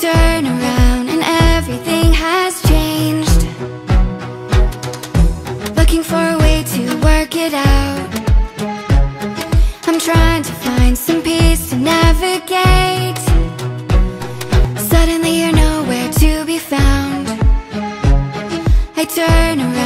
turn around and everything has changed. Looking for a way to work it out. I'm trying to find some peace to navigate. Suddenly you're nowhere to be found. I turn around.